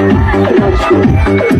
I'm